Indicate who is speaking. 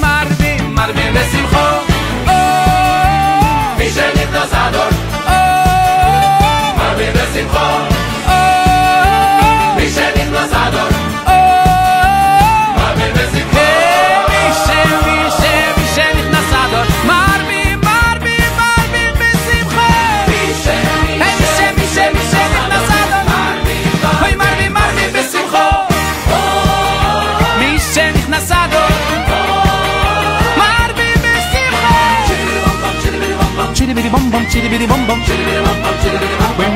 Speaker 1: מרבין, מרבין בשמחו. מי שנכנס עד asado. Marvin Besimcha. Chili bidi bom bom, chili bidi bom bom, chili bidi bom bom, chili bidi bom bom, bom bom.